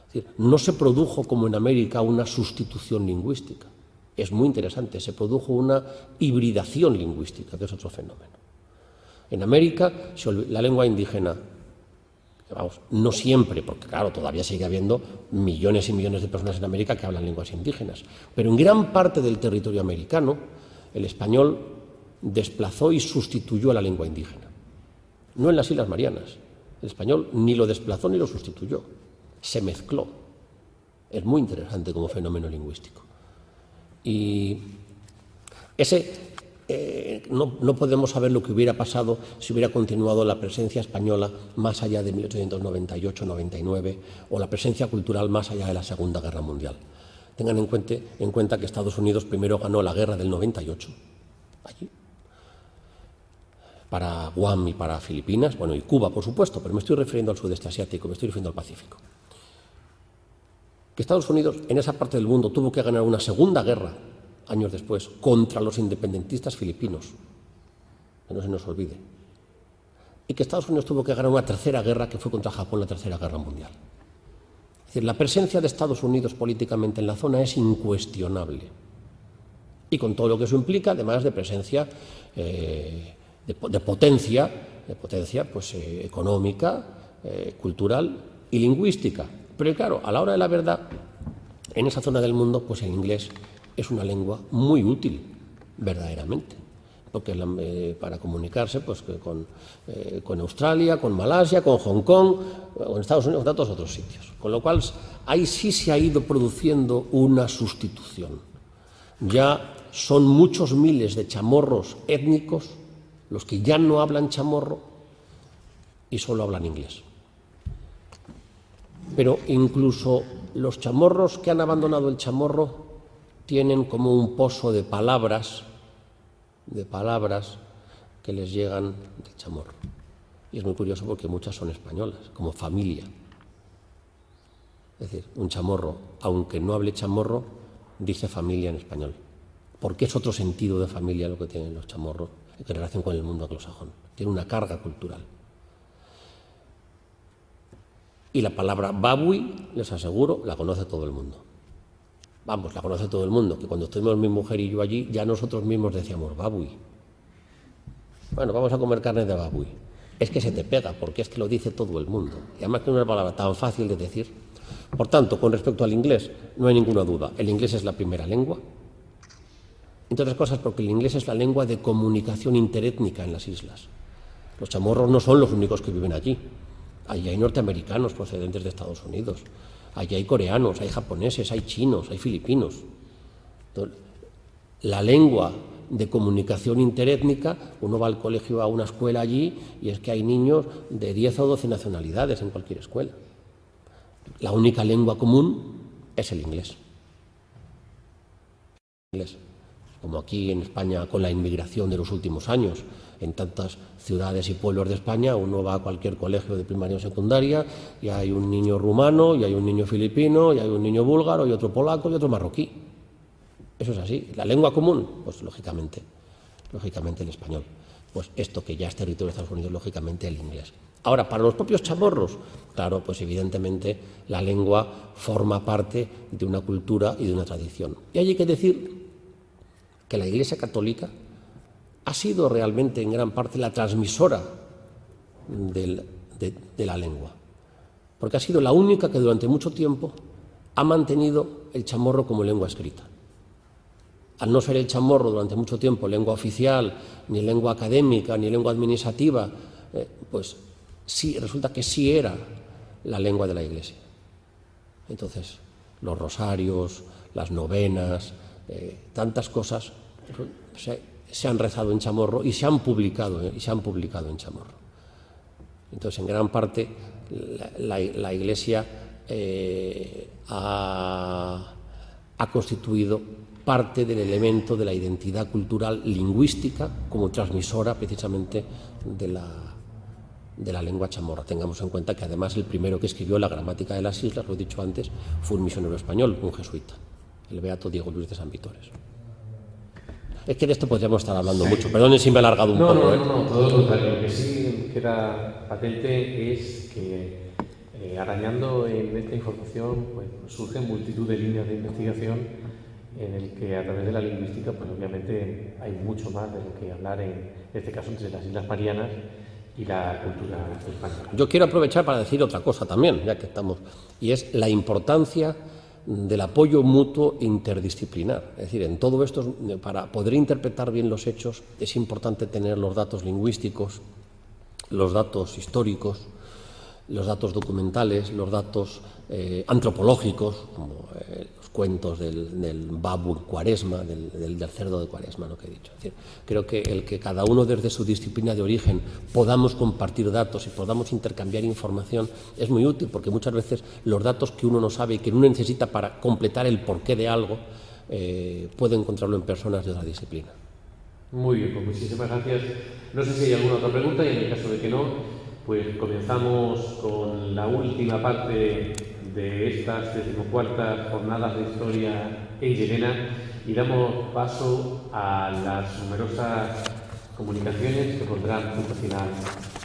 Es decir, no se produjo como en América una sustitución lingüística. Es muy interesante, se produjo una hibridación lingüística, que es otro fenómeno. En América, la lengua indígena Vamos, no siempre, porque claro, todavía sigue habiendo millones y millones de personas en América que hablan lenguas indígenas, pero en gran parte del territorio americano el español desplazó y sustituyó a la lengua indígena. No en las Islas Marianas. El español ni lo desplazó ni lo sustituyó. Se mezcló. Es muy interesante como fenómeno lingüístico. Y ese eh, no, no, podemos saber lo que hubiera pasado si hubiera continuado la presencia española más allá de 1898-99 o la presencia cultural más allá de la Segunda Guerra Mundial. Tengan en cuenta, en cuenta que Estados Unidos primero ganó la guerra del 98, allí, para Guam y para Filipinas, bueno, y Cuba, por supuesto, pero me estoy refiriendo al sudeste asiático, me estoy refiriendo al Pacífico. Que Estados Unidos en esa parte del mundo tuvo que ganar una segunda guerra años después, contra los independentistas filipinos, que no se nos olvide, y que Estados Unidos tuvo que ganar una tercera guerra que fue contra Japón, la Tercera Guerra Mundial. Es decir, la presencia de Estados Unidos políticamente en la zona es incuestionable. Y con todo lo que eso implica, además de presencia, eh, de, potencia, de potencia pues, eh, económica, eh, cultural y lingüística. Pero claro, a la hora de la verdad, en esa zona del mundo, pues el inglés es una lengua muy útil, verdaderamente. porque eh, para comunicarse pues, con, eh, con Australia, con Malasia, con Hong Kong, con Estados Unidos, con tantos otros sitios. Con lo cual, ahí sí se ha ido produciendo una sustitución. Ya son muchos miles de chamorros étnicos los que ya no hablan chamorro y solo hablan inglés. Pero incluso los chamorros que han abandonado el chamorro tienen como un pozo de palabras, de palabras que les llegan del chamorro. Y es muy curioso porque muchas son españolas, como familia. Es decir, un chamorro, aunque no hable chamorro, dice familia en español. Porque es otro sentido de familia lo que tienen los chamorros en relación con el mundo anglosajón. Tiene una carga cultural. Y la palabra babui, les aseguro, la conoce todo el mundo. Vamos, la conoce todo el mundo, que cuando estuvimos mi mujer y yo allí, ya nosotros mismos decíamos babui. Bueno, vamos a comer carne de babui. Es que se te pega, porque es que lo dice todo el mundo. Y además que es una palabra tan fácil de decir. Por tanto, con respecto al inglés, no hay ninguna duda. El inglés es la primera lengua. Entre otras cosas, porque el inglés es la lengua de comunicación interétnica en las islas. Los chamorros no son los únicos que viven allí. Allí hay norteamericanos procedentes de Estados Unidos. Allí hay coreanos, hay japoneses, hay chinos, hay filipinos. La lengua de comunicación interétnica, uno va al colegio a una escuela allí y es que hay niños de 10 o 12 nacionalidades en cualquier escuela. La única lengua común es el. Inglés. Como aquí en España con la inmigración de los últimos años, en tantas ciudades y pueblos de España, uno va a cualquier colegio de primaria o secundaria y hay un niño rumano, y hay un niño filipino, y hay un niño búlgaro, y otro polaco, y otro marroquí. Eso es así. La lengua común, pues lógicamente, lógicamente el español. Pues esto que ya es territorio de Estados Unidos, lógicamente el inglés. Ahora, para los propios chamorros, claro, pues evidentemente la lengua forma parte de una cultura y de una tradición. Y hay que decir que la Iglesia Católica ha sido realmente en gran parte la transmisora de, la lengua, porque ha sido la única que durante mucho tiempo ha mantenido el chamorro como lengua escrita. Al no ser el chamorro durante mucho tiempo lengua oficial, ni lengua académica, ni lengua administrativa, eh, pues sí, resulta que sí era la lengua de la Iglesia. Entonces, los rosarios, las novenas, eh, tantas cosas se han rezado en chamorro y se han publicado, eh, y se han publicado en chamorro. Entonces, en gran parte, la, Iglesia eh, ha, ha constituido parte del elemento de la identidad cultural lingüística como transmisora precisamente de la, de la lengua chamorra. Tengamos en cuenta que además el primero que escribió la gramática de las islas, lo he dicho antes, fue un misionero español, un jesuita, el beato Diego Luis de San Vitores. Es que de esto podríamos estar hablando mucho. Perdonen si me he alargado un No, poco. no, ¿eh? no, no, todo lo contrario. Lo que sí queda patente es que eh, arañando en esta información pues, surgen multitud de líneas de investigación en el que a través de la lingüística pues obviamente hay mucho más de lo que hablar en este caso entre las Islas Marianas y la cultura española. Yo quiero aprovechar para decir otra cosa también, ya que estamos, y es la importancia del apoyo mutuo interdisciplinar. Es decir, en todo esto, para poder interpretar bien los hechos, es importante tener los datos lingüísticos, los datos históricos, los datos documentales, los datos eh, antropológicos, como eh, cuentos del, del babu en cuaresma, del, cerdo de cuaresma, lo que he dicho. Creo que el que cada uno desde su disciplina de origen podamos compartir datos y podamos intercambiar información es muy útil, porque muchas veces los datos que uno no sabe y que uno necesita para completar el porqué de algo, eh, puede encontrarlo en personas de otra disciplina. Muy bien, pues muchísimas gracias. No sé si hay alguna otra pregunta y en el caso de que no, pues comenzamos con la última parte de estas decimocuartas jornadas de historia en Llerena y damos paso a las numerosas comunicaciones que pondrán punto final,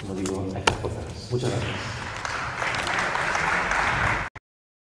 como digo, a estas jornadas. Muchas gracias.